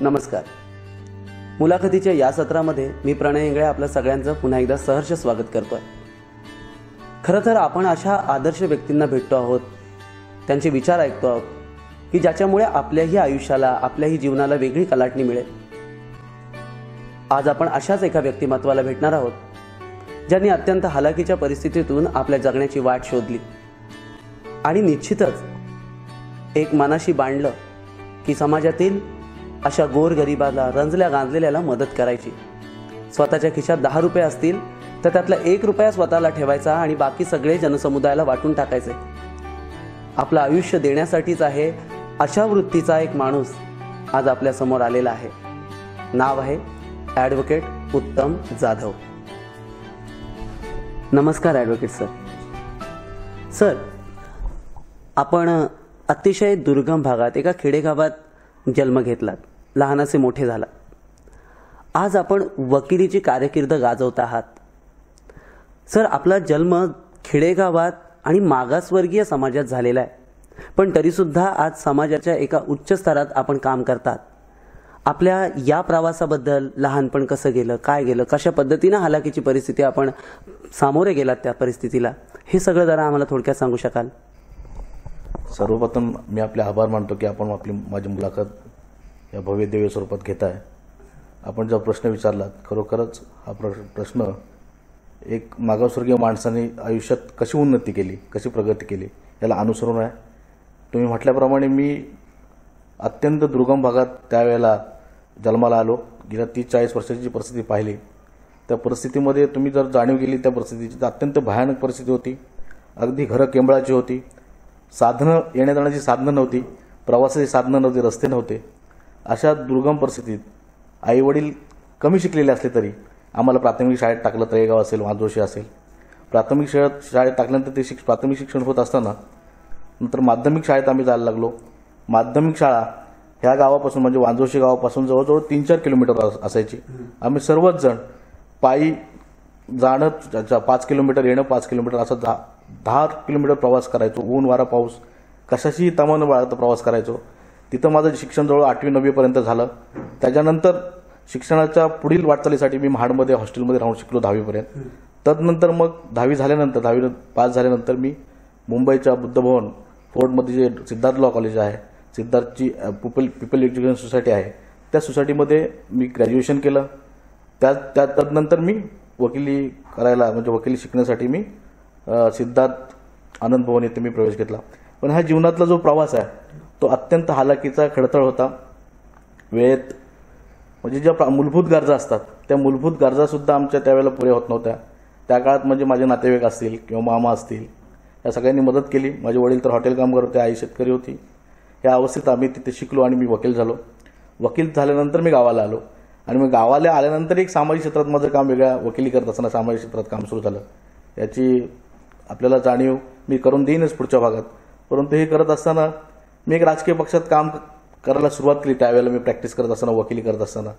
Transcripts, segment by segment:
नमस्कार. मुलाखतीच्या या सत्रामध्ये मी प्रणय इंगळे आपल्या सगळ्यांचं पुन्हा एकदा सहर्ष स्वागत करतोय. खरं तर आपण अशा आदर्श व्यक्तींना भेटतो आहोत त्यांचे विचार ऐकतो आहोत की ज्याच्यामुळे आपल्याही आयुष्याला आपल्याही जीवनाला वेगळी कलाटणी मिळेल. आज आपण अशाच एका व्यक्तिमत्वाला भेटणार आहोत ज्यांनी अत्यंत हालाकीच्या परिस्थितीतून आपल्या जगण्याची वाट शोधली. आणि निश्चितच एक मनाशी बांधलं की समाजातील अशा गोरगरिबाला रंजल्या गांजलेल्याला मदत करायची. स्वतःच्या खिशात दहा रुपये असतील तर त्यातला एक रुपया स्वतःला ठेवायचा आणि बाकी सगळे जनसमुदायाला वाटून टाकायचे. आपलं आयुष्य देण्यासाठीच आहे अशा वृत्तीचा एक माणूस आज आपल्यासमोर आलेला आहे. नाव आहे ॲडव्होकेट उत्तम जाधव. नमस्कार ॲडव्होकेट सर. सर आपण अतिशय दुर्गम भागात एका खेडेगावात जन्म घेतलात. लहानाचे मोठे झाला. आज आपण वकिलीची कारकिर्द गाजवत आहात. सर आपला जन्म खेडेगावात आणि मागासवर्गीय समाजात झालेला आहे. पण तरीसुद्धा आज समाजाच्या एका उच्च स्तरात आपण काम करतात. आपल्या या प्रवासाबद्दल लहानपण कसं गेलं काय गेलं कशा पद्धतीनं हालाकीची परिस्थिती आपण सामोरे गेलात त्या परिस्थितीला हे सगळं जरा आम्हाला थोडक्यात सांगू शकाल? सर्वप्रथम मी आपले आभार मानतो की आपण आपली माझी मुलाखत या भव्य दिव्य स्वरूपात घेत आहे आपण जो प्रश्न विचारलात खरोखरच हा प्र प्रश्न एक मागासवर्गीय माणसाने आयुष्यात कशी उन्नती केली कशी प्रगती केली याला अनुसरून आहे. तुम्ही म्हटल्याप्रमाणे मी अत्यंत दुर्गम भागात त्यावेळेला जन्माला आलो. गेल्या तीस चाळीस वर्षाची जी परिस्थिती पाहिली त्या परिस्थितीमध्ये तुम्ही जर जाणीव केली त्या परिस्थितीची तर अत्यंत भयानक परिस्थिती होती. अगदी घरं केंबळाची होती. साधनं येण्या जाण्याची साधनं नव्हती. प्रवासाची साधनं नव्हती रस्ते नव्हते. अशा दुर्गम परिस्थितीत आईवडील कमी शिकलेले असले तरी आम्हाला प्राथमिक शाळेत टाकलं तळेगाव असेल माधोशी असेल. प्राथमिक शाळेत शाळेत टाकल्यानंतर ते शिक्ष प्राथमिक शिक्षण होत असताना नंतर माध्यमिक शाळेत आम्ही जायला लागलो. माध्यमिक शाळा ह्या गावापासून म्हणजे वांजोशी गावापासून जवळजवळ तीन चार किलोमीटर असायची. आम्ही सर्वच जण पायी जाणं पाच किलोमीटर येणं पाच किलोमीटर असं दहा दहा किलोमीटर प्रवास करायचो. ऊन वारा पाऊस कशाशीही तमानं बाळगत प्रवास करायचो. तिथं माझं शिक्षण जवळ आठवी नववीपर्यंत झालं. त्याच्यानंतर शिक्षणाच्या पुढील वाटचालीसाठी मी महाडमध्ये हॉस्टेलमध्ये राहून शिकलो दहावीपर्यंत. तदनंतर मग दहावी झाल्यानंतर दहावी पास झाल्यानंतर मी मुंबईच्या बुद्धभवन फोर्टमध्ये जे सिद्धार्थ लॉ कॉलेज आहे सिद्धार्थची पीपल पीपल एज्युकेशन सोसायटी आहे त्या सोसायटीमध्ये मी ग्रॅज्युएशन केलं. त्या त्या तदनंतर मी वकिली करायला म्हणजे वकिली शिकण्यासाठी मी सिद्धार्थ आनंद भवन येथे मी प्रवेश घेतला. पण हा जीवनातला जो प्रवास आहे तो अत्यंत हालाकीचा खडतळ होता. वेळेत म्हणजे ज्या प्रा- मूलभूत गरजा असतात त्या मूलभूत गरजासुद्धा आमच्या त्यावेळेला पुऱ्या होत नव्हत्या. त्या काळात म्हणजे माझे नातेवाईक असतील किंवा मामा असतील या सगळ्यांनी मदत केली. माझे वडील तर हॉटेल कामगार होते आई शेतकरी होती. या अवस्थेत आम्ही तिथे शिकलो आणि मी वकील झालो. वकील झाल्यानंतर मी गावाला आलो. आणि मग गावाला आल्यानंतर एक सामाजिक क्षेत्रात माझं काम वेगळ्या वकिली करत असताना सामाजिक क्षेत्रात काम सुरू झालं. याची आपल्याला जाणीव मी करून देईनच पुढच्या भागात. परंतु हे करत असताना मी एक राजकीय पक्षात काम करायला सुरुवात केली त्यावेळेला मी प्रॅक्टिस करत असताना वकिली करत असताना.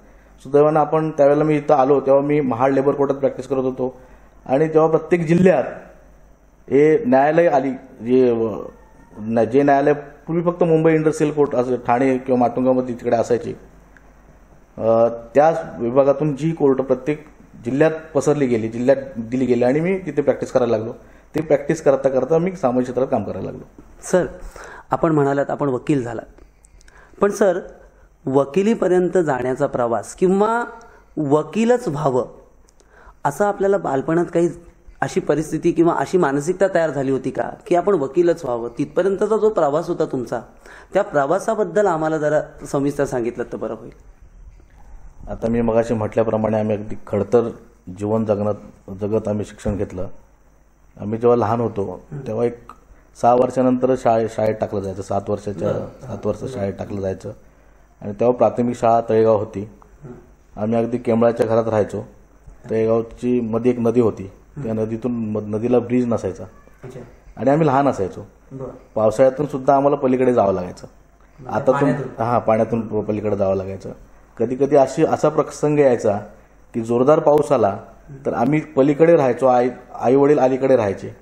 सुदैवानं आपण त्यावेळेला मी इथं आलो तेव्हा मी महाड लेबर कोर्टात प्रॅक्टिस करत होतो. आणि तेव्हा प्रत्येक जिल्ह्यात हे न्यायालय आली जे जे न्यायालय पूर्वी फक्त मुंबई इंडस्ट्रियल कोर्ट असं ठाणे किंवा माटुंगामध्ये तिकडे असायची. त्या विभागातून जी कोर्ट प्रत्येक जिल्ह्यात पसरली गेली जिल्ह्यात दिली गेली आणि मी तिथे प्रॅक्टिस करायला लागलो. ते प्रॅक्टिस करता करता मी सामाजिक क्षेत्रात काम करायला लागलो. सर आपण म्हणालात आपण वकील झालात. पण सर वकिलीपर्यंत जाण्याचा प्रवास किंवा वकीलच व्हावं असं आपल्याला बालपणात काही अशी परिस्थिती किंवा अशी मानसिकता तयार झाली होती का? की आपण वकीलच व्हावं? तिथपर्यंतचा जो प्रवास होता तुमचा त्या प्रवासाबद्दल आम्हाला जरा सविस्तर सांगितलं तर बरं होईल. आता मी मगाशी म्हटल्याप्रमाणे आम्ही अगदी खडतर जीवन जगण्यात जगत आम्ही शिक्षण घेतलं. आम्ही जेव्हा लहान होतो तेव्हा एक सहा वर्षानंतर शाळे शाळेत टाकलं जायचं. सात वर्षाच्या सात वर्ष शाळेत टाकलं जायचं. आणि तेव्हा प्राथमिक शाळा तळेगाव होती. आम्ही अगदी केंबळाच्या घरात राहायचो. तळेगावची मध्ये एक नदी होती. त्या नदीतून नदीला ब्रिज नसायचा. आणि आम्ही लहान असायचो. पावसाळ्यातून सुद्धा आम्हाला पलीकडे जावं लागायचं. आता तुम हा पाण्यातून पलीकडे जावं लागायचं. कधी कधी अशी असा प्रसंग यायचा की जोरदार पाऊस आला तर आम्ही पलीकडे राहायचो आई आई वडील अलीकडे राहायचे.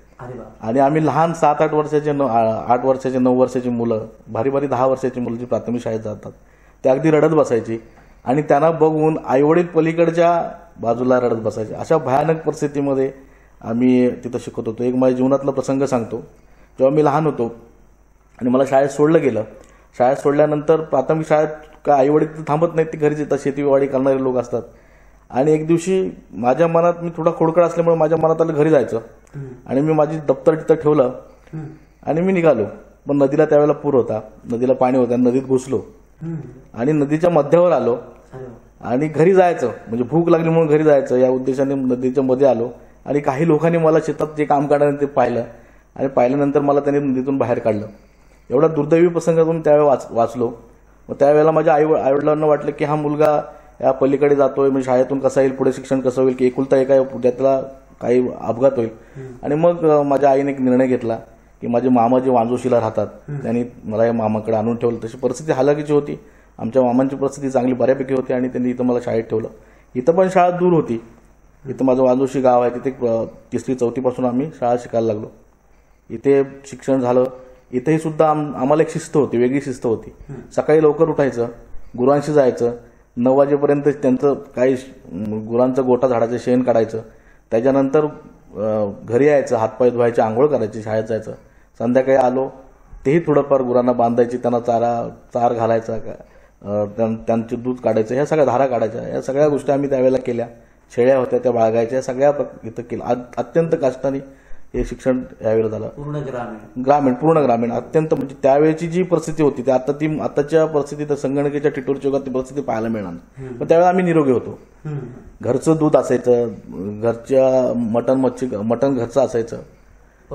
आणि आम्ही लहान सात आठ वर्षाचे न- आ- आठ वर्षाचे नऊ वर्षाची मुलं भारी भारी दहा वर्षाची मुलं जी प्राथमिक शाळेत जातात. ते अगदी रडत बसायची. आणि त्यांना बघून आईवडील पलीकडच्या बाजूला रडत बसायचे. अशा भयानक परिस्थितीमध्ये आम्ही तिथं शिकत होतो. एक माझ्या जीवनातला प्रसंग सांगतो. जेव्हा मी लहान होतो आणि मला शाळेत सोडलं गेलं शाळेत सोडल्यानंतर प्राथमिक शाळेत का आईवडील थांबत नाहीत ते घरीच येतात शेतीवाडी करणारे लोक असतात. आणि एक दिवशी माझ्या मनात मी थोडा खोडकळ असल्यामुळे माझ्या मनात आलं घरी जायचं. आणि मी माझी दप्तर तिथं ठेवलं. आणि मी निघालो. पण नदीला त्यावेळेला पूर होता. नदीला पाणी होतं नदीत घुसलो. आणि नदीच्या मध्यावर आलो. आणि घरी जायचं. म्हणजे भूक लागली म्हणून घरी जायचं. या उद्देशाने नदीच्या मध्ये आलो. आणि काही लोकांनी मला शेतात जे काम करणारे ते पाहिलं. आणि पाहिल्यानंतर मला त्यांनी नदीतून बाहेर काढलं. एवढा दुर्दैवी प्रसंगातून त्यावेळेला वाच वाचलो. मग त्यावेळेला माझ्या आई आईवडिलांना वाटलं की हा मुलगा या पलीकडे जातोय म्हणजे शाळेतून कसा येईल पुढे शिक्षण कसं होईल की एकुलता एका त्यातला काही अपघात होईल. आणि मग माझ्या आईने एक निर्णय घेतला की माझे मामा जे वांजोशीला राहतात त्यांनी मला या मामाकडे आणून ठेवलं. तशी परिस्थिती हालाकीची होती. आमच्या मामांची परिस्थिती चांगली बऱ्यापैकी होती आणि त्यांनी इथं मला शाळेत ठेवलं. इथं पण शाळा दूर होती. इथं माझं वांजोशी गाव आहे तिथे तिसरी चौथीपासून आम्ही शाळा शिकायला लागलो. इथे शिक्षण झालं. इथेही सुद्धा आम- आम्हाला एक शिस्त होती वेगळी शिस्त होती. सकाळी लवकर उठायचं गुरांशी जायचं नऊ वाजेपर्यंत त्यांचं काही श- गुरांचं गोठा झाडाचं शेण काढायचं. त्याच्यानंतर घरी यायचं हातपाय धुवायचे आंघोळ करायची शाळेत जायचं. संध्याकाळी आलो तेही थोडंफार गुरांना बांधायची त्यांना चारा चार घालायचा त्यां- त्यांचे दूध काढायचं ह्या सगळ्या धारा काढायच्या. या सगळ्या गोष्टी आम्ही त्यावेळेला केल्या. शेळ्या होत्या त्या बाळगायच्या या सगळ्या इथं केलं अत्यंत कष्टाने हे शिक्षण यावेळेला झालं. पूर्ण ग्रामीण. ग्रामीण पूर्ण ग्रामीण. अत्यंत म्हणजे त्यावेळेची जी परिस्थिती होती ती आता ती आताच्या परिस्थितीत संगणकीच्या टिटोरच्या युगात ती परिस्थिती पाहायला मिळणार. पण त्यावेळेला आम्ही निरोगी होतो. घरचं दूध असायचं घरच्या मटण मच्छी मटण घरचं असायचं.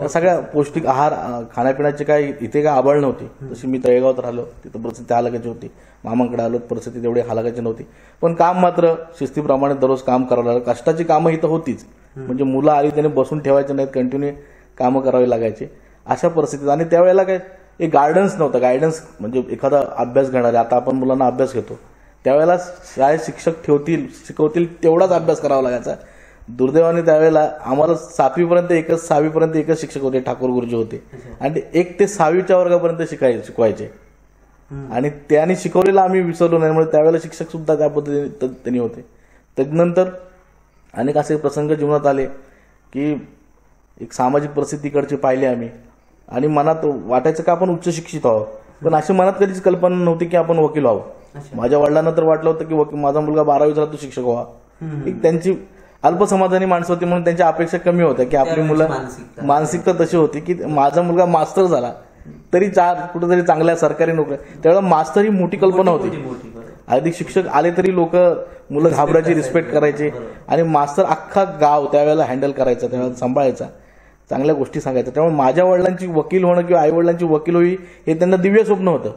या सगळ्या पौष्टिक आहार खाण्यापिण्याची काय इथे काय आबळ नव्हती. तशी मी तळेगावात राहिलो तिथं परिस्थिती हालाकाची होती. मामांकडे आलो परिस्थिती तेवढी हालाकाची नव्हती. पण काम मात्र शिस्तीप्रमाणे दररोज काम करावं लागलं. कष्टाची कामं इथं होतीच. म्हणजे मुलं आली त्याने बसून ठेवायचे नाहीत कंटिन्यू कामं करावी लागायची. अशा परिस्थितीत. आणि त्यावेळेला काय एक गायडन्स नव्हतं. गायडन्स म्हणजे एखादा अभ्यास घेणारे आता आपण मुलांना अभ्यास घेतो. त्यावेळेला शाळेत शिक्षक ठेवतील शिकवतील तेवढाच अभ्यास करावा लागायचा. दुर्दैवाने त्यावेळेला आम्हाला सातवीपर्यंत एकच सहावीपर्यंत एकच शिक्षक होते ठाकूर गुरुजी होते. आणि ते एक ते सहावीच्या वर्गापर्यंत शिकाय शिकवायचे. आणि त्यांनी शिकवलेलं आम्ही विसरलो नाही त्यामुळे त्यावेळेला शिक्षक सुद्धा त्या पद्धतीने त्यांनी होते. त्यानंतर अनेक असे प्रसंग जीवनात आले की एक सामाजिक परिस्थितीकडचे पाहिले आम्ही. आणि मनात वाटायचं का आपण उच्च शिक्षित आहोत. पण अशी मनात कधीच कल्पना नव्हती की आपण वकील व्हावं माझ्या वडिलांना तर वाटलं होतं की माझा मुलगा बारावी झाला तो शिक्षक व्हावा. एक त्यांची अल्पसमाधानी माणसं होती म्हणून त्यांच्या अपेक्षा कमी होत्या की आपली मुलं मानसिकता. तशी होती की माझा मुलगा मास्टर झाला तरी चार कुठेतरी चांगल्या सरकारी नोकऱ्या त्यावेळेला मास्टर ही मोठी कल्पना होती. अगदी शिक्षक आले तरी लोक मुलं घाबरायची रिस्पेक्ट करायचे आणि मास्तर अख्खा गाव त्यावेळेला हँडल करायचा त्यावेळेला सांभाळायचा चांगल्या गोष्टी सांगायच्या त्यामुळे माझ्या वडिलांची वकील होणं किंवा आई वडिलांची वकील होई हे त्यांना दिव्य स्वप्न होतं.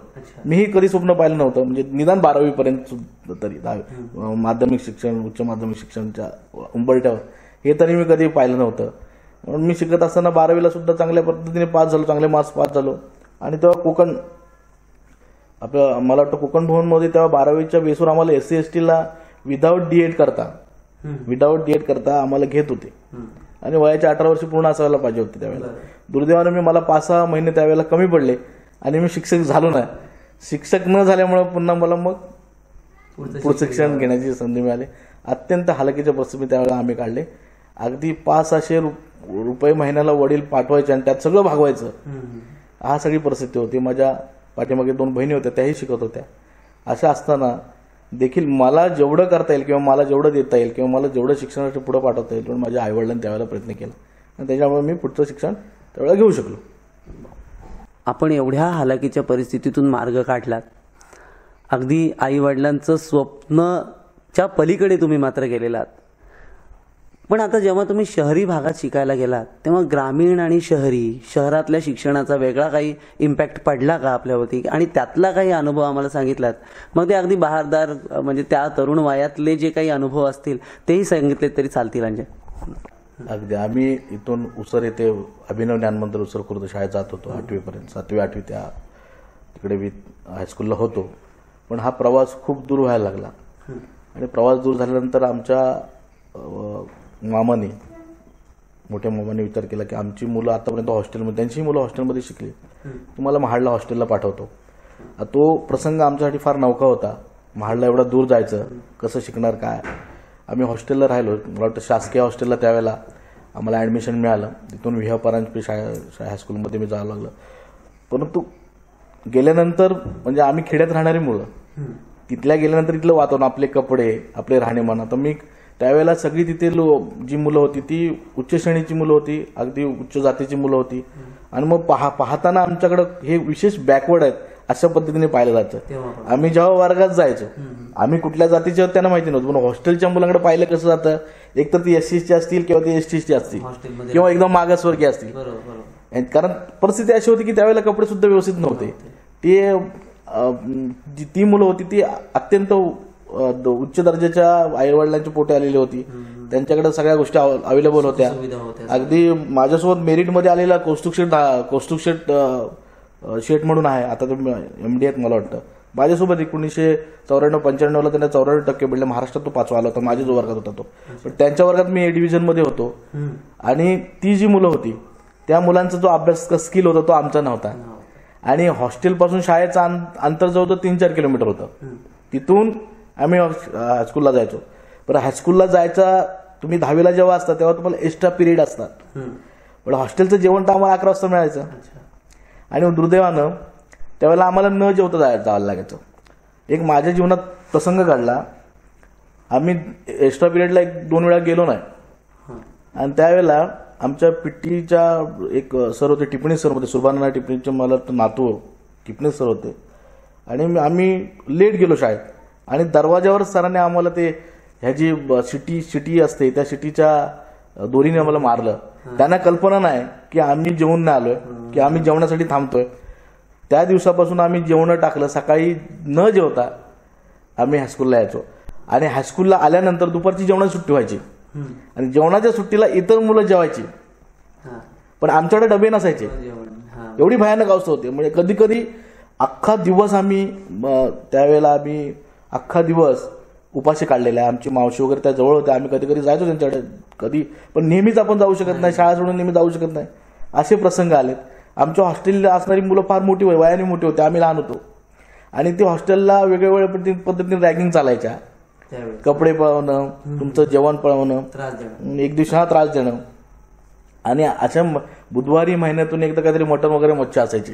मीही कधी स्वप्न पाहिलं नव्हतं. म्हणजे निदान बारावी पर्यंत तरी दहावी. माध्यमिक शिक्षण उच्च माध्यमिक शिक्षणच्या उंबरट्यावर हे तरी मी कधी पाहिलं नव्हतं. म्हणून मी शिकत असताना बारावीला सुद्धा चांगल्या पद्धतीने पास झालो चांगले मार्क्स पास झालो. आणि तेव्हा कोकण आपलं मला वाटतं कोकण भवनमध्ये तेव्हा बारावीच्या बेसवर आम्हाला एस सी एस टीला विदाऊट डीएड करता. विदाऊट डीएड करता आम्हाला घेत होते. आणि वयाच्या अठरा वर्ष पूर्ण असायला पाहिजे होते त्यावेळेला. दुर्दैवाने मी मला पाच सहा महिने त्यावेळेला कमी पडले आणि मी शिक्षक झालो नाही. शिक्षक न झाल्यामुळे पुन्हा मला मग पुढचं शिक्षण घेण्याची संधी मिळाली. अत्यंत हालाकीच्या परिस्थिती त्यावेळेला आम्ही काढले. अगदी पाच सहाशे रुपये महिन्याला वडील पाठवायचे आणि त्यात सगळं भागवायचं. हा सगळी परिस्थिती होती. माझ्या पाठीमागे दोन बहिणी होत्या त्याही शिकत होत्या. अशा असताना देखील मला जेवढं करता येईल किंवा मला जेवढं देता येईल किंवा मला जेवढं शिक्षणासाठी पुढं पाठवता येईल म्हणून माझ्या आईवडिलांनी त्यावेळेला प्रयत्न केला. आणि त्याच्यामुळे मी पुढचं शिक्षण त्यावेळेला घेऊ शकलो. आपण एवढ्या हालाकीच्या परिस्थितीतून मार्ग काढलात. अगदी आईवडिलांचं स्वप्नच्या पलीकडे तुम्ही मात्र गेलेलात. पण आता जेव्हा तुम्ही शहरी भागात शिकायला गेलात तेव्हा ग्रामीण आणि शहरी शहरातल्या शिक्षणाचा वेगळा काही इम्पॅक्ट पडला का आपल्यावरती? आणि त्यातला काही अनुभव आम्हाला सांगितलात. मग ते अगदी बहारदार म्हणजे त्या तरुण वयातले जे काही अनुभव असतील तेही सांगितले तरी चालतील म्हणजे अगदी. आम्ही इथून उसर येथे अभिनव ज्ञानमंदिर उसर खुर्द शाळेत जात होतो आठवीपर्यंत सातवी आठवी त्या तिकडे मी हायस्कूलला होतो. पण हा प्रवास खूप दूर व्हायला लागला. आणि प्रवास दूर झाल्यानंतर आमच्या मामाने मोठ्या मामाने विचार केला की आमची मुलं आतापर्यंत हॉस्टेलमध्ये त्यांची मुलं हॉस्टेलमध्ये शिकली. तुम्हाला महाडला हॉस्टेलला पाठवतो. तो प्रसंग आमच्यासाठी फार नौका होता. महाडला एवढं दूर जायचं कसं शिकणार काय? आम्ही हॉस्टेलला राहिलो. मला वाटतं शासकीय हॉस्टेलला त्यावेळेला आम्हाला ॲडमिशन मिळालं. तिथून विहा परांजपे शाळा शा- हायस्कूलमध्ये मी जावं लागलं. परंतु गेल्यानंतर म्हणजे आम्ही खेड्यात राहणारी मुलं. तिथल्या गेल्यानंतर इथलं वातावरण आपले कपडे आपले राहणीमान. आता मी त्यावेळेला सगळी तिथे लो जी मुलं होती ती उच्च श्रेणीची मुलं होती अगदी उच्च जातीची मुलं होती. आणि मग पाहा पाहताना आमच्याकडं हे विशेष बॅकवर्ड आहेत अशा पद्धतीने पाहिलं जातं आम्ही जेव्हा वर्गात जायचो आम्ही कुठल्या जातीचे त्यांना माहिती नव्हतं पण हॉस्टेलच्या मुलांकडे पाहिलं कसं जातं एक तर ती एस ची असतील किंवा ती एस टीची असतील किंवा एकदम मागासवर्गीय असतील. कारण परिस्थिती अशी होती की त्यावेळेला कपडे सुद्धा व्यवस्थित नव्हते. ते ती मुलं होती ती अत्यंत उच्च दर्जाच्या आईवडिलांची पोटे आलेली होती. त्यांच्याकडे सगळ्या गोष्टी अवेलेबल होत्या. अगदी माझ्यासोबत मेरिटमध्ये आलेला कौस्तुभ शेठ अं, शेठ म्हणून आहे. आता ते एम डी आहेत मला वाटतं. माझ्यासोबत एकोणीसशे चौऱ्याण्णव पंच्याण्णवला त्यांना चौऱ्याण्णव टक्के पडले महाराष्ट्रात तो पाचवा आला होता. माझ्या जो वर्गात होता तो. पण त्यांच्या वर्गात मी ए डिव्हिजनमध्ये होतो. आणि ती जी मुलं होती त्या मुलांचा जो अभ्यास स्किल होता तो आमचा नव्हता. आणि हॉस्टेलपासून शाळेचं अंतर जवळ तीन चार किलोमीटर होतं. तिथून आम्ही हायस्कूलला जायचो. पण हायस्कूलला जायचा तुम्ही दहावीला जेव्हा असता तेव्हा तुम्हाला एक्स्ट्रा पिरियड असतात. पण हॉस्टेलचं जेवण तर आम्हाला अकरा वाजता मिळायचं. आणि दुर्दैवानं त्यावेळेला आम्हाला न जेवता जाय जावं लागायचं. एक माझ्या जीवनात प्रसंग घडला. आम्ही एक्स्ट्रा पिरियडला एक दोन वेळा गेलो नाही. आणि त्यावेळेला आमच्या पिट्टीच्या एक सर होते टिपणी सर होते सुभाना टिपणीचे मला नातू टिपणी सर होते. आणि आम्ही लेट गेलो शाळेत. आणि दरवाजावर सरांनी आम्हाला ते ह्याची शिटी शिटी असते त्या शिटीच्या दोरीने आम्हाला मारलं. त्यांना कल्पना नाही की आम्ही जेवून नाही आलोय की आम्ही जेवणासाठी थांबतोय. त्या दिवसापासून आम्ही जेवण टाकलं. सकाळी न जेवता आम्ही हायस्कूलला यायचो. आणि हायस्कूलला आल्यानंतर दुपारची जेवणाची सुट्टी व्हायची. आणि जेवणाच्या सुट्टीला इतर मुलं जेवायची. पण आमच्याकडे डबे नसायचे. एवढी भयानक अवस्था होती. म्हणजे कधी कधी अख्खा दिवस आम्ही त्यावेळेला आम्ही अख्खा दिवस उपाशी काढलेला आहे. आमची मावशी वगैरे त्या जवळ होत्या. आम्ही कधी कधी जायचो त्यांच्याकडे. कधी पण नेहमीच आपण जाऊ शकत नाही. शाळा सोडून नेहमी जाऊ शकत नाही. असे प्रसंग आलेत. आमच्या हॉस्टेलला असणारी मुलं फार मोठी होती वयाने मोठी होती. आम्ही लहान होतो. आणि ते हॉस्टेलला वेगवेगळ्या पद्धती- पद्धतीने रॅगिंग चालायच्या. कपडे पळवणं तुमचं जेवण पळवणं एक दिवशी हा त्रास देणं. आणि अशा बुधवारी महिन्यातून एकदा काहीतरी मटण वगैरे मच्छी असायची.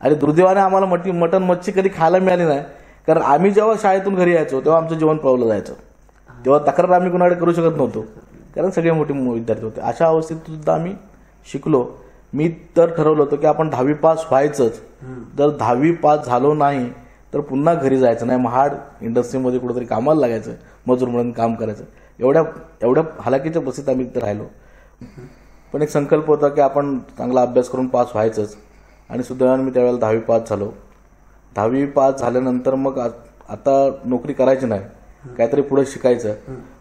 आणि दुर्दैवाने आम्हाला मटी मटण मच्छी कधी खायला मिळाली नाही. कारण आम्ही जेव्हा शाळेतून घरी यायचो तेव्हा आमचं जेवण पावलं जायचं. तेव्हा तक्रार आम्ही कुणाकडे करू शकत नव्हतो. कारण सगळे मोठे विद्यार्थी होते. अशा अवस्थेत सुद्धा आम्ही शिकलो. मी तर ठरवलं होतं की आपण दहावी पास व्हायचंच. जर दहावी पास झालो नाही तर पुन्हा घरी जायचं नाही. महाड इंडस्ट्रीमध्ये कुठेतरी कामाला लागायचं मजूर म्हणून काम करायचं. एवढ्या एवढ्या हालाकीच्या बसीत आम्ही तिथे राहिलो. पण एक संकल्प होता की आपण चांगला अभ्यास करून पास व्हायचंच. आणि सुदैवाने मी त्यावेळेला दहावी पास झालो. दहावी पास झाल्यानंतर मग आ- आता नोकरी करायची नाही. काहीतरी पुढे शिकायचं.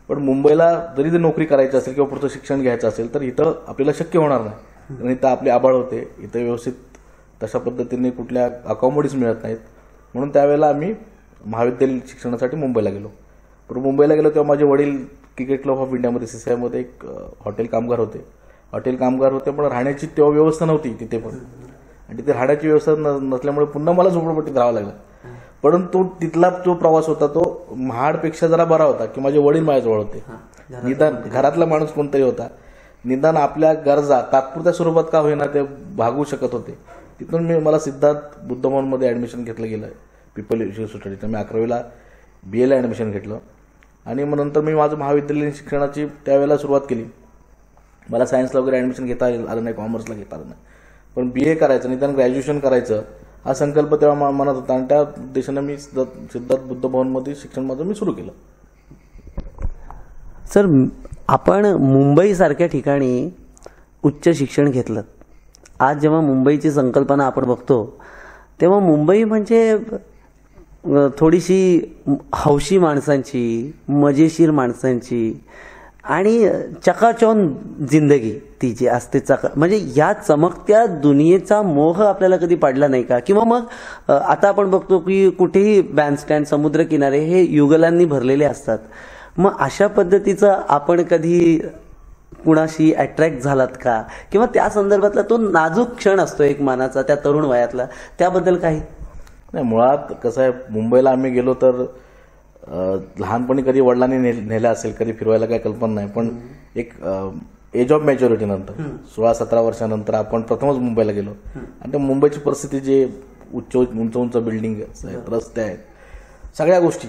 पण मुंबईला जरी ते नोकरी करायची असेल किंवा पुढचं शिक्षण घ्यायचं असेल तर इथं आपल्याला शक्य होणार नाही. कारण इथं आपले आबाळ होते. इथं व्यवस्थित तशा पद्धतीने कुठल्या अकॉमोडीज मिळत नाहीत. म्हणून त्यावेळेला आम्ही महाविद्यालयीन शिक्षणासाठी मुंबईला गेलो. पण मुंबईला गेलो तेव्हा माझे वडील क्रिकेट क्लब ऑफ इंडियामध्ये सी सी आयमध्ये एक हॉटेल कामगार होते. हॉटेल कामगार होते पण राहण्याची तेव्हा व्यवस्था नव्हती तिथे पण. आणि तिथे राहण्याची व्यवस्था नसल्यामुळे पुन्हा मला झोपडपट्टीत राहावं लागलं. परंतु तिथला जो प्रवास होता तो महाडपेक्षा जरा बरा होता की माझे वडील माझ्याजवळ होते. निदान घरातला माणूस कोणतरी होता. निदान आपल्या गरजा तात्पुरत्या स्वरूपात का होईना ते भागवू शकत होते. तिथून मी मला सिद्धार्थ बुद्ध भवनमध्ये ॲडमिशन घेतलं गेलं. पिपल सोसायटीचं मी अकरावीला बी एला ॲडमिशन घेतलं. आणि मग नंतर मी माझं महाविद्यालयीन शिक्षणाची त्यावेळेला सुरुवात केली. मला सायन्सला वगैरे ॲडमिशन घेता आलं नाही कॉमर्सला घेता आलं नाही. पण बी ए करायचं निदान ग्रॅज्युएशन करायचं हा संकल्प तेव्हा मनात होता. आणि त्या दिशेनं मी सिद्धार्थ बुद्ध भवनमध्ये शिक्षण माझं मी सुरू केलं. सर आपण मुंबईसारख्या ठिकाणी उच्च शिक्षण घेतलं. आज जेव्हा मुंबईची संकल्पना आपण बघतो तेव्हा मुंबई म्हणजे थोडीशी हौशी माणसांची मजेशीर माणसांची आणि चकाचौन जिंदगी ती जी असते चका म्हणजे या चमकत्या दुनियेचा मोह आपल्याला कधी पडला नाही का? किंवा मग आता आपण बघतो की कुठेही बँडस्टँड समुद्रकिनारे हे युगलांनी भरलेले असतात. मग अशा पद्धतीचं आपण कधी कुणाशी अट्रॅक्ट झालात का? किंवा त्या संदर्भातला तो नाजूक क्षण असतो एक मानाचा त्या तरुण वयातला. त्याबद्दल काही? नाही मुळात कसं आहे मुंबईला आम्ही गेलो तर लहानपणी कधी वडिलांनी नेलं असेल कधी फिरवायला काही कल्पना नाही पण एक एज ऑफ मॅच्युरिटी नंतर सोळा सतरा वर्षानंतर आपण प्रथमच मुंबईला गेलो. आणि त्या मुंबईची परिस्थिती जे उच्च उंच उंच बिल्डिंग आहेत रस्ते आहेत सगळ्या गोष्टी.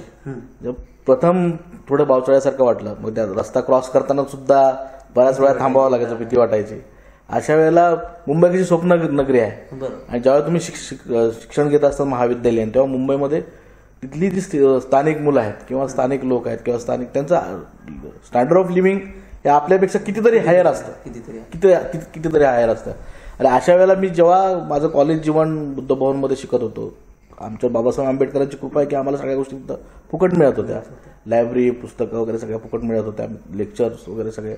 प्रथम थोडं बावचळ्यासारखं वाटलं मग त्या रस्ता क्रॉस करताना सुद्धा बऱ्याच वेळा थांबावं लागायचं भीती वाटायची. अशा वेळेला मुंबई कशी स्वप्न नगरी आहे. आणि ज्यावेळेला तुम्ही शिक्षण घेत असता महाविद्यालयीन तेव्हा मुंबईमध्ये तिथली जी स्थि- स्थानिक मुलं आहेत किंवा स्थानिक लोक आहेत किंवा स्थानिक त्यांचा स्टँडर्ड ऑफ लिव्हिंग हे आपल्यापेक्षा कितीतरी हायर असतं. कितीतरी. किती किती- कितीतरी हायर असतं. आणि अशा वेळेला मी जेव्हा माझं कॉलेज जीवन बुद्ध भवनमध्ये शिकत होतो आमच्या बाबासाहेब आंबेडकरांची कृपा आहे की आम्हाला सगळ्या गोष्टी फुकट मिळत होत्या. लायब्ररी पुस्तकं वगैरे सगळ्या फुकट मिळत होत्या. लेक्चर्स वगैरे सगळे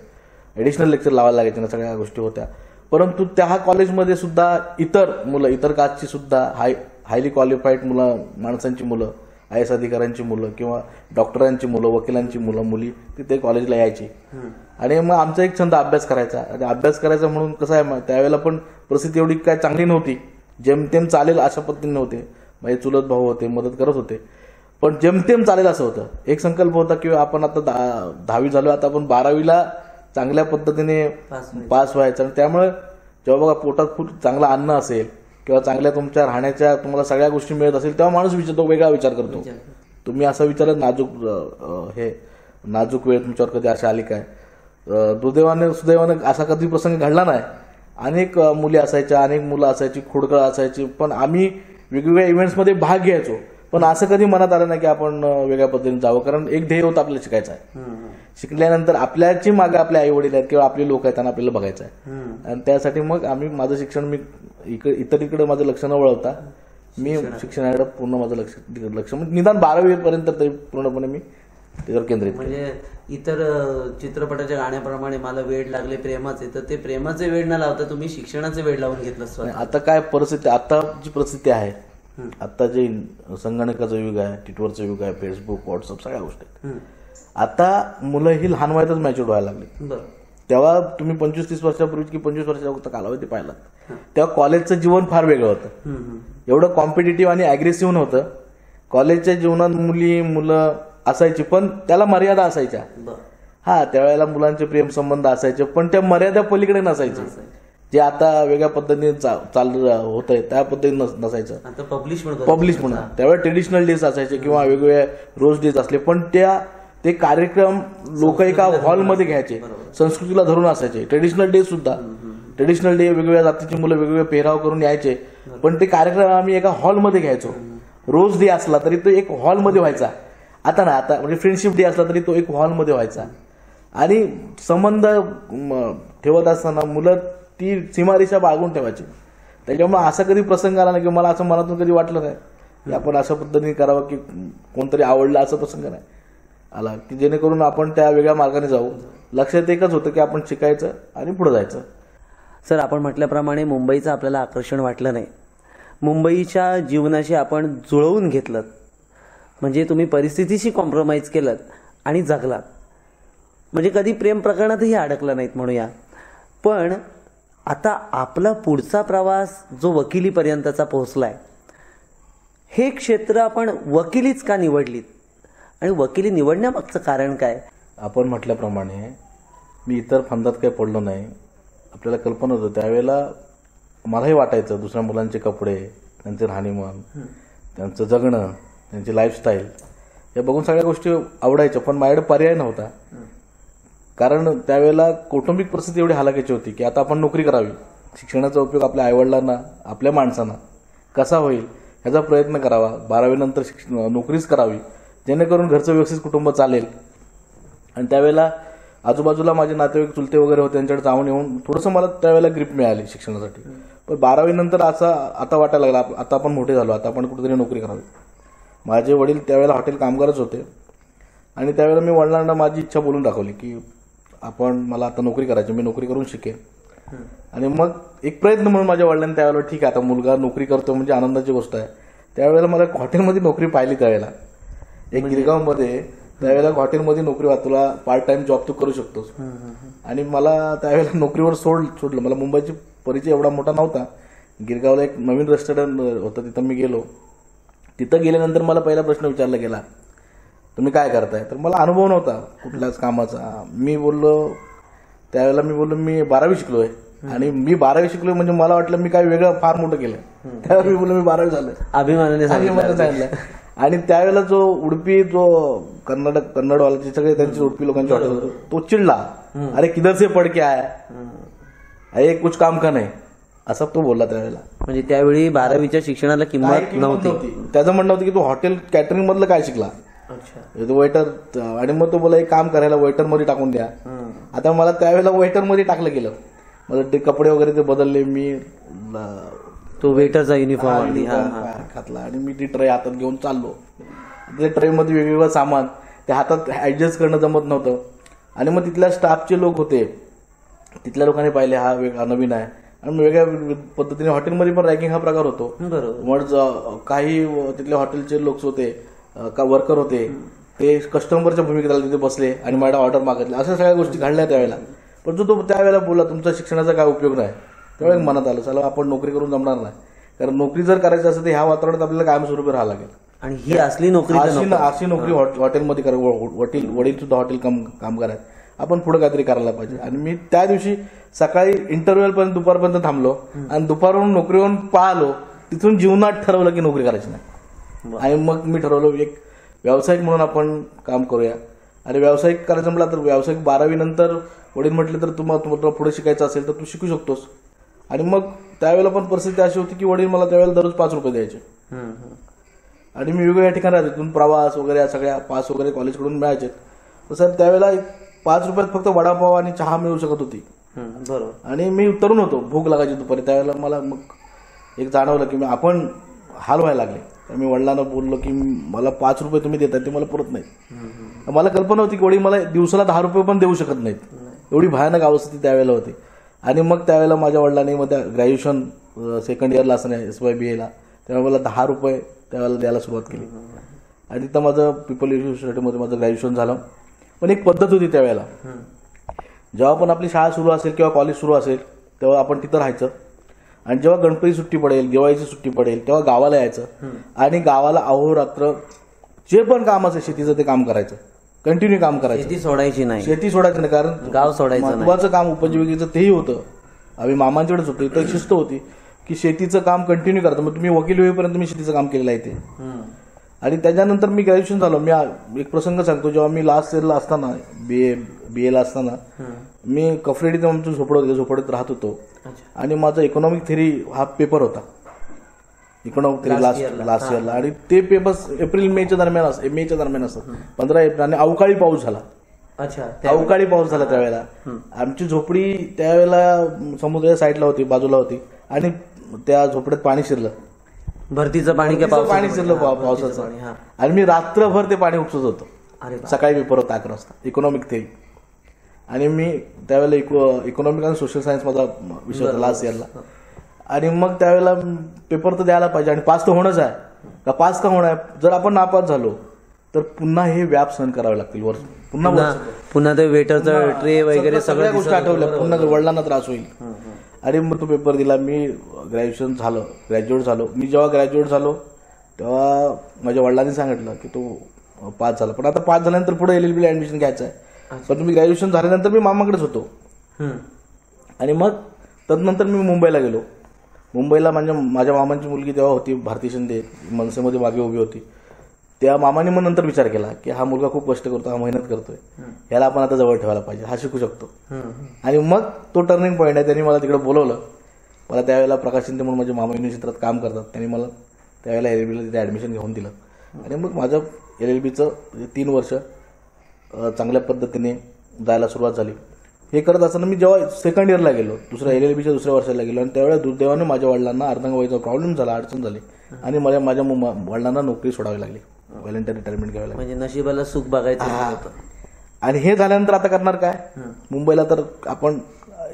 ॲडिशनल लेक्चर लावायला लागायचे ना सगळ्या गोष्टी होत्या. परंतु त्या कॉलेजमध्ये सुद्धा इतर मुलं इतर कास्टची सुद्धा हाय हायली क्वालिफाईड मुलं माणसांची मुलं आय एस अधिकाऱ्यांची मुलं किंवा डॉक्टरांची मुलं वकिलांची मुलं मुली तिथे कॉलेजला यायची. आणि मग आमचा एक छंद अभ्यास करायचा. आणि अभ्यास करायचा म्हणून कसं आहे मग त्यावेळेला पण परिस्थिती एवढी काय चांगली नव्हती. जेमतेम चालेल अशा पद्धतीने नव्हते. माझे चुलत भाऊ होते मदत करत होते. पण जेमतेम चालेल असं होतं. एक संकल्प होता की आपण आता दहा- दहावी झालो आता आपण बारावीला चांगल्या पद्धतीने पास व्हायचं. पास व्हायचं. आणि त्यामुळे जेव्हा बघा पोटात खूप चांगलं अन्न असेल किंवा चांगल्या तुमच्या राहण्याच्या तुम्हाला सगळ्या गोष्टी मिळत असेल तेव्हा माणूस विचारतो वेगळा विचार करतो. तुम्ही असं विचारत नाजूक हे नाजूक वेळ तुमच्यावर कधी अशी आली काय दुर्दैवाने सुदैवाने असा कधी प्रसंग घडला नाही अनेक मुली असायच्या अनेक मुलं असायची खुडकळ असायची पण आम्ही वेगवेगळ्या इव्हेंट्समध्ये भाग घ्यायचो पण असं कधी मनात आलं नाही की आपण वेगळ्या पद्धतीने जावं कारण एक ध्येय होतं आपल्याला शिकायचं आहे. शिकल्यानंतर आपल्याची मागे आपले आई वडील आहेत किंवा आपले लोक आहेत त्यांना आपल्याला बघायचं आहे. आणि त्यासाठी मग आम्ही माझं शिक्षण मी इकडे इतर इकडे माझं लक्ष न वळवता मी शिक्षणाकडे पूर्ण माझं लक्ष लक्ष म्हणजे निदान बारावी पर्यंत तरी पूर्णपणे मी त्याच्यावर केंद्रित. म्हणजे इतर चित्रपटाच्या गाण्याप्रमाणे मला वेळ लागले प्रेमाचे तर ते प्रेमाचे वेळ न लावता तुम्ही शिक्षणाचे वेळ लावून घेतलं आता काय परिस्थिती आता जी परिस्थिती आहे आता जे संगणकाचं युग आहे ट्विटरचं युग आहे फेसबुक व्हॉट्सअप सगळ्या गोष्टी. आता मुलं ही लहान वयातच मॅच्युअर व्हायला लागली. तेव्हा तुम्ही पंचवीस तीस वर्षापूर्वी की पंचवीस वर्षाचा कालावधी पाहिला तेव्हा कॉलेजचं जीवन फार वेगळं होतं. एवढं कॉम्पिटेटिव्ह आणि अग्रेसिव्ह नव्हतं. कॉलेजच्या जीवनात मुली मुलं असायची पण त्याला मर्यादा असायच्या. हा त्यावेळेला मुलांचे प्रेमसंबंध असायचे पण त्या मर्यादा पलीकडे नसायचे जे आता वेगळ्या पद्धतीने चाल होत आहे त्या पद्धतीने नस- नसायचं. पब्लिश. पब्लिश म्हणून त्यावेळेला ट्रेडिशनल डेज असायचे किंवा वेगवेगळे रोज डेज असले पण त्या ते कार्यक्रम लोक एका हॉलमध्ये घ्यायचे. संस्कृतीला धरून असायचे. ट्रेडिशनल डे सुद्धा. ट्रेडिशनल डे वेगवेगळ्या जातीची मुलं वेगवेगळे पेहराव करून यायचे. पण ते कार्यक्रम आम्ही एका हॉलमध्ये घ्यायचो. रोज डे असला तरी तो एक हॉलमध्ये व्हायचा. आता ना आता म्हणजे फ्रेंडशिप डे असला तरी तो एक हॉलमध्ये व्हायचा. आणि संबंध ठेवत असताना मुलं ती सीमारेषा बाळगून ठेवायची. त्याच्यामुळे असा कधी प्रसंग आला नाही की मला असं मनातून कधी वाटलं नाही की आपण अशा पद्धतीने करावं की कोणतरी आवडलं असं प्रसंग नाही. आला की जेणेकरून आपण त्या वेगळ्या मार्गाने जाऊ. लक्षात एकच होतं की आपण शिकायचं आणि पुढे जायचं. सर आपण म्हटल्याप्रमाणे मुंबईचं आपल्याला आकर्षण वाटलं नाही. मुंबईच्या जीवनाशी आपण जुळवून घेतलं म्हणजे तुम्ही परिस्थितीशी कॉम्प्रोमाइज केलं आणि जगलात. म्हणजे कधी प्रेम प्रकरणातही अडकलं नाहीत म्हणूया. पण आता आपला पुढचा प्रवास जो वकिलीपर्यंतचा पोहोचलाय हे क्षेत्र आपण वकिलीच का निवडलीत? आणि वकिली निवडण्यामागचं कारण काय? आपण म्हटल्याप्रमाणे मी इतर फंदात काही पडलो नाही. आपल्याला कल्पना होतं त्यावेळेला मलाही वाटायचं दुसऱ्या मुलांचे कपडे त्यांचे राहणीमान त्यांचं जगणं त्यांची लाईफस्टाईल हे बघून सगळ्या गोष्टी आवडायच्या पण माझ्याकडे पर्याय नव्हता. कारण त्यावेळेला कौटुंबिक परिस्थिती एवढी हालाकीची होती की आता आपण नोकरी करावी. शिक्षणाचा उपयोग आपल्या आईवडिलांना आपल्या माणसांना. कसा होईल? ह्याचा प्रयत्न करावा. बारावीनंतर शिक्षण नोकरीच करावी. जेणेकरून घरचं व्यवस्थित कुटुंब चालेल. आणि त्यावेळेला आजूबाजूला माझे नातेवाईक चुलते वगैरे होते त्यांच्याकडे जाऊन येऊन थोडंसं मला त्यावेळेला ग्रीप मिळाली शिक्षणासाठी. पण बारावीनंतर असा आता वाटायला लागला आता आपण मोठे झालो आता आपण कुठेतरी नोकरी करावी. माझे वडील त्यावेळेला हॉटेल कामगारच होते. आणि त्यावेळेला मी वडिलांना माझी इच्छा बोलून दाखवली की आपण मला आता नोकरी करायची मी नोकरी करून शिकेन. आणि मग एक प्रयत्न म्हणून माझ्या वडिलांनी त्यावेळेला ठीक आहे आता मुलगा नोकरी करतो म्हणजे आनंदाची गोष्ट आहे. त्यावेळेला मला हॉटेलमध्ये नोकरी पाहिली त्यावेळेला. एक गिरगावमध्ये त्यावेळेला हॉटेलमध्ये नोकरी वा तुला पार्ट टाइम जॉब तू करू शकतोस. आणि मला त्यावेळेला नोकरीवर सोड सोडलं. मला मुंबईची परिचय एवढा मोठा नव्हता. गिरगावला एक नवीन रेस्टॉरंट होतं. तिथं मी गेलो. तिथं गेल्यानंतर मला पहिला प्रश्न विचारला गेला तुम्ही काय करताय? तर मला अनुभव नव्हता कुठल्याच कामाचा. मी बोललो त्यावेळेला मी बोललो मी बारावी शिकलोय. आणि मी बारावी शिकलोय म्हणजे मला वाटलं मी काय वेगळं फार मोठं केलं त्यावेळेला मी बोललो मी बारावी झालोय. अभिमानाने सांगितलं. आणि त्यावेळेला जो उडपी जो कन्नड कन्नडवाला सगळे त्यांचे उडपी लोकांचे होते तो चिडला. अरे किधर से पड के आया अरे कुछ काम का नाही. असं तो बोलला त्यावेळेला. म्हणजे त्यावेळी बारावीच्या शिक्षणाला किंमत नव्हती. त्याचं म्हणणं होतं की तू हॉटेल कॅटरिंग मधलं काय शिकला? अच्छा. तो वेटर आणि मग तो बोला एक काम करायला वेटरमध्ये टाकून द्या. आता मला त्यावेळेला वेटरमध्ये टाकलं गेलं. मला ते कपडे वगैरे ते बदलले मी तो वेटरचा युनिफॉर्म अगदी हा हा. घातला आणि मी ती ट्रे हातात घेऊन चाललो. त्या ट्रे मध्ये वेगवेगळं सामान ते हातात ऍडजस्ट करणं जमत नव्हतं. आणि मग तिथल्या स्टाफचे लोक होते. तिथल्या लोकांनी पाहिले हा वेगळा नवीन आहे. आणि वेगळ्या पद्धतीने हॉटेलमध्ये पण रॅगिंग हा प्रकार होतो. बरोबर. काही तिथल्या हॉटेलचे लोक होते का वर्कर होते ते कस्टमरच्या भूमिकेत आले तिथे बसले आणि मॅडम ऑर्डर मागितले. अशा सगळ्या गोष्टी घडल्या त्यावेळेला. पण जो तो त्यावेळेला बोला तुमचा शिक्षणाचा काय उपयोग नाही? त्यावेळेस मनात आलं चला आपण नोकरी करून जमणार नाही. कारण नोकरी जर करायची असेल तर ह्या वातावरणात आपल्याला कायमस्वरूपी राहावं लागेल. आणि ही असली नोकरी. अशी नोकरी हॉट- हॉटेलमध्ये करा वडील वडील सुद्धा हॉटेल काम कामगार आहेत. आपण पुढे काहीतरी करायला पाहिजे. आणि मी त्या दिवशी सकाळी इंटरव्ह्यू पर्यंत दुपारपर्यंत थांबलो. आणि दुपारहून नोकरीवरून पाहलो तिथून जीवनात ठरवलं की नोकरी करायची नाही. आणि मग मी ठरवलं एक व्यावसायिक म्हणून आपण काम करूया. आणि व्यावसायिक करायचं म्हटलं तर व्यावसायिक बारावी नंतर वडील म्हटले तर तुम्हाला तुम्हाला पुढे शिकायचं असेल तर तू शिकू शकतोस. आणि मग त्यावेळेला पण परिस्थिती अशी होती की वडील मला त्यावेळेला दररोज पाच रुपये द्यायचे. आणि मी वेगवेगळ्या ठिकाणी राहतो. तिथून प्रवास वगैरे या सगळ्या पास वगैरे कॉलेजकडून मिळायचे. तर सर त्यावेळेला पाच रुपयात फक्त वडापाव आणि चहा मिळू शकत होती. बरोबर. आणि मी तरुण होतो. भूक लागायची दुपारी. त्यावेळेला मला मग एक जाणवलं की मी आपण हाल व्हायला लागले. तर मी वडिलांना बोललो की मला पाच रुपये तुम्ही देताय ते मला पुरत नाहीत. मला कल्पना होती की वडील मला दिवसाला दहा रुपये पण देऊ शकत नाहीत. एवढी भयानक अवस्था त्यावेळेला होती. आणि मग त्यावेळेला माझ्या वडिलांनी मग त्या ग्रॅज्युएशन सेकंड इयरला असताना एस वाय बी एला तेव्हा मला दहा रुपये त्यावेळेला द्यायला सुरुवात केली. आणि तिथं माझं पीपल युनिव्हर्सिटीमध्ये माझं ग्रॅज्युएशन झालं. पण एक पद्धत होती त्यावेळेला. जेव्हा पण आपली शाळा सुरू असेल किंवा कॉलेज सुरू असेल तेव्हा आपण तिथं राहायचं. आणि जेव्हा गणपती सुट्टी पडेल दिवाळीची सुट्टी पडेल तेव्हा गावाला यायचं. आणि गावाला अहोरात्र जे पण काम असेल शेतीचं ते काम करायचं. कंटिन्यू काम करायचं. शेती सोडायची नाही. शेती सोडायचं नाही कारण गाव सोडायचं नाही. महत्वाचं काम उपजीविकेचं तेही होतं. आम्ही मामांच्याकडेच होतो. इथं शिस्त होती की शेतीचं काम कंटिन्यू करतो मग तुम्ही वकील होईपर्यंत मी शेतीचं काम केलेलं आहे ते. आणि त्याच्यानंतर मी ग्रॅज्युएशन झालो. मी आ- एक प्रसंग सांगतो. जेव्हा मी लास्ट इयरला असताना बी ए बी एला असताना मी कफरेडीत आमचं झोपडत होतो. झोपडत राहत होतो. अच्छा. आणि माझा इकॉनॉमिक थेरी हा पेपर होता. Economic last. लास्ट इयरला आणि ते पेपर्स एप्रिल मेच्या दरम्यान असत मेच्या दरम्यान असतात पंधरा एप्रिल. आणि अवकाळी पाऊस झाला. अच्छा अवकाळी पाऊस झाला त्यावेळेला. आमची झोपडी त्यावेळेला समुद्राच्या साईडला होती बाजूला होती. आणि त्या झोपड्यात पाणी शिरलं. भरतीचं पाणी पाणी शिरलं. पावसाचं. आणि मी रात्रभर ते पाणी उपसत होतो. सकाळी पेपर होता अकरा वाजता. इकॉनॉमिक थेरी आणि मी त्यावेळेला इको इकॉनॉमिक आणि सोशल सायन्स माझा विषय होता लास्ट इयरला आणि मग त्यावेळेला पेपर तर द्यायला पाहिजे आणि पास तर होणंच आहे. का पास का होणार जर आपण नापास झालो तर पुन्हा हे व्याप सहन करावे लागतील वर्ष पुन्हा पुन्हा ते वेटरचं ट्रे वगैरे सगळ्या सगळं गोष्टी. आठवल्या. पुन्हा वडिलांना त्रास होईल. आणि मग तो पेपर दिला मी ग्रॅज्युएशन झालं. ग्रॅज्युएट झालो. मी जेव्हा ग्रॅज्युएट झालो तेव्हा माझ्या वडिलांनी सांगितलं की तो पास झाला. पण आता पास झाल्यानंतर पुढे एल एल बीला ऍडमिशन घ्यायचं आहे. पण तुम्ही ग्रॅज्युएशन झाल्यानंतर मी मामाकडेच होतो. आणि मग तदनंतर मी मुंबईला गेलो. मुंबईला म्हणजे माझ्या मामांची मुलगी तेव्हा होती भारती शिंदे. मनसेमध्ये मागे उभी होती. त्या मामाने मग नंतर विचार केला की हा मुलगा खूप कष्ट करतो हा मेहनत करतोय. याला आपण आता जवळ ठेवायला पाहिजे हा शिकू शकतो. आणि मग तो टर्निंग पॉईंट आहे त्यांनी मला तिकडे बोलवलं. मला त्यावेळेला प्रकाश शिंदे म्हणून माझे मामा युनि क्षेत्रात काम करतात त्यांनी मला त्यावेळेला एल एल बीला तिथे ॲडमिशन घेऊन दिलं. आणि मग माझं एल एल बीचं तीन वर्ष चांगल्या पद्धतीने जायला सुरुवात झाली. हे करत असताना मी जेव्हा सेकंड इयरला गेलो दुसऱ्या एल एल बीच्या दुसऱ्या वर्षाला गेलो आणि त्यावेळेला दुर्दैवाने माझ्या वडिलांना अर्धांगवाईचा प्रॉब्लेम झाला अडचण झाली. आणि मला माझ्या वडिलांना नोकरी सोडावी लागली. व्हॉलेंटरी रिटायरमेंट घ्यावी लागली. म्हणजे नशिबाला सुख बघायचं होतं. आणि हे झाल्यानंतर आता करणार काय? मुंबईला तर आपण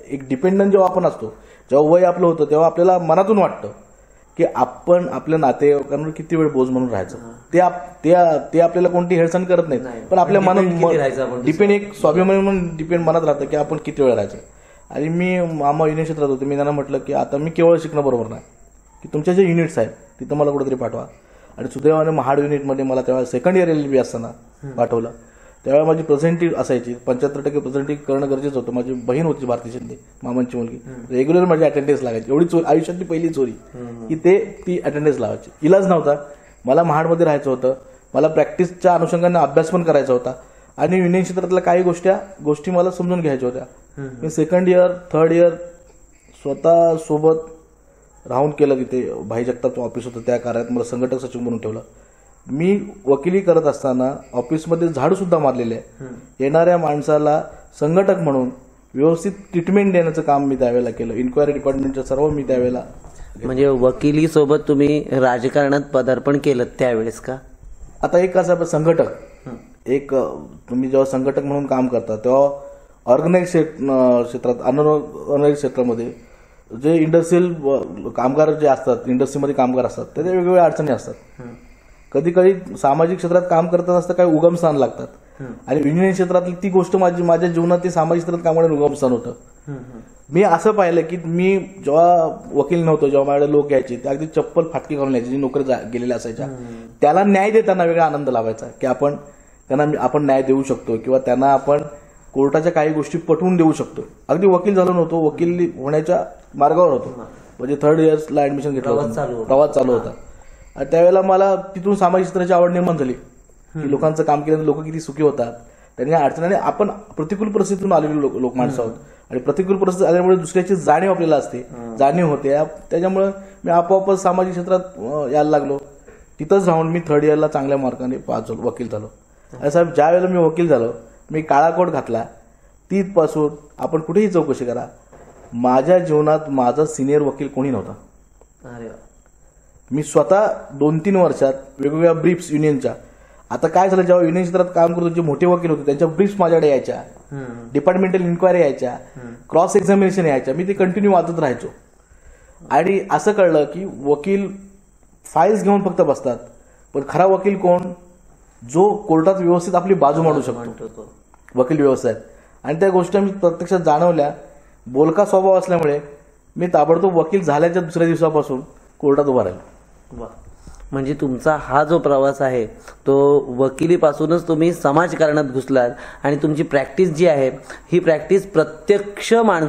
एक डिपेंडंट जेव्हा आपण असतो जेव्हा वय आपलं होतं तेव्हा आपल्याला मनातून वाटतं की आपण आपल्या नातेवाईकांवर किती वेळ बोज म्हणून राहायचं. ते आप- ते ते आपल्याला कोणती हेळसण करत नाही. पण आपल्या मनात डिपेंड एक स्वाभिमानी म्हणून डिपेंड मनात राहतं की आपण किती वेळ राहायचं. आणि मी मामा युनिट क्षेत्रात होते. मी त्यांना म्हटलं की आता मी केवळ शिकणं बरोबर नाही. की तुमच्या जे युनिट्स आहेत तिथं मला कुठेतरी पाठवा. आणि सुदैवाने महाड युनिटमध्ये मला तेव्हा सेकंड इयर एल बी असताना पाठवलं. त्यावेळेला माझी प्रेझेंटी असायची. पंच्याहत्तर टक्के प्रेझेंटी करणं गरजेचं होतं. माझी बहीण होती भारती शिंदे मामांची मुलगी. रेग्युलर माझी अटेंडन्स लागायची. एवढी चोरी आयुष्यातली पहिली चोरी. की ते ती अटेंडन्स लावायची. इलाज नव्हता. मला महाडमध्ये राहायचं होतं. मला प्रॅक्टिसच्या अनुषंगाने अभ्यास पण करायचा होता. आणि युनियन क्षेत्रातल्या काही गोष्टी गोष्टी मला समजून घ्यायच्या होत्या. मी सेकंड इयर थर्ड इयर स्वतः सोबत राहून केलं तिथे. भाई जगतापचं ऑफिस होतं. त्या कार्यात मला संघटक सचिव म्हणून ठेवलं. मी वकिली करत असताना ऑफिसमध्ये झाडू सुद्धा मारलेले आहे येणाऱ्या माणसाला संघटक म्हणून व्यवस्थित ट्रीटमेंट देण्याचं काम मी त्यावेळेला केलं. इन्क्वायरी डिपार्टमेंटचं सर्व मी त्यावेळेला म्हणजे वकिली सोबत तुम्ही राजकारणात पदार्पण केलं त्यावेळेस का? आता एक कसं आहे, संघटक एक तुम्ही जेव्हा संघटक म्हणून काम करता तेव्हा ऑर्गनाईज क्षेत्रात अनऑर्गनाईज क्षेत्रामध्ये जे इंडस्ट्रियल कामगार जे असतात इंडस्ट्रीमध्ये कामगार असतात त्याच्या वेगवेगळ्या अडचणी असतात. कधी कधी सामाजिक क्षेत्रात काम करत असतं काही उगमस्थान लागतात. आणि युनियन क्षेत्रातली ती गोष्ट माझी माझ्या जीवनात ती सामाजिक क्षेत्रात काम करण्याचं उगमस्थान होतं. मी असं पाहिलं की मी जेव्हा वकील नव्हतो जेव्हा माझ्याकडे लोक यायचे ते अगदी चप्पल फाटकी घालून यायचे जी नोकरी गेलेल्या असायच्या. त्याला न्याय देताना वेगळा आनंद लावायचा की आपण त्यांना आपण न्याय देऊ शकतो किंवा त्यांना आपण कोर्टाच्या काही गोष्टी पटवून देऊ शकतो. अगदी वकील झालो नव्हतो वकील होण्याच्या मार्गावर होतो. म्हणजे थर्ड इयर्सला ऍडमिशन घेतलं प्रवास. चालू होता. त्यावेळेला मला तिथून सामाजिक क्षेत्राची आवड निर्माण झाली. की लोकांचं काम केल्याने लोक किती सुखी होतात. त्यांनी अडचण आपण प्रतिकूल परिस्थितीतून आलेले लोक लोक माणसं आहोत. आणि प्रतिकूल परिस्थिती आल्यामुळे दुसऱ्याची जाणीव आपल्याला असते. जाणीव होते. त्याच्यामुळे मी आपोआपच सामाजिक क्षेत्रात यायला लागलो. तिथंच राहून मी थर्ड इयरला चांगल्या मार्काने पास झालो वकील झालो. आणि साहेब ज्या वेळेला मी वकील झालो मी काळा कोट घातला. तिथपासून आपण कुठेही चौकशी करा. माझ्या जीवनात माझा सिनियर वकील कोणी नव्हता. अरे. मी स्वतः दोन तीन वर्षात वेगवेगळ्या ब्रीफ्स युनियनच्या. आता काय झालं जेव्हा युनियन क्षेत्रात काम करतो जे मोठे वकील होते त्यांच्या ब्रीफ्स माझ्याकडे यायच्या. डिपार्टमेंटल इन्क्वायरी यायच्या. क्रॉस एक्झामिनेशन यायच्या. मी ते कंटिन्यू वाचत राहायचो. आणि असं कळलं की वकील फाईल्स घेऊन फक्त बसतात. पण खरा वकील कोण? जो कोर्टात व्यवस्थित आपली बाजू मांडू शकतो. वकील व्यवसायात आणि त्या गोष्टी मी प्रत्यक्षात जाणवल्या. बोलका स्वभाव असल्यामुळे मी ताबडतोब वकील झाल्याच्या दुसऱ्या दिवसापासून कोर्टात उभा राहिलो. वा म्हणजे तुमचा हा जो प्रवास आहे तो वकिलीपासूनच तुम्ही समाजकारणात घुसलात आणि तुमची प्रॅक्टिस जी आहे ही प्रॅक्टिस प्रत्यक्ष माणसं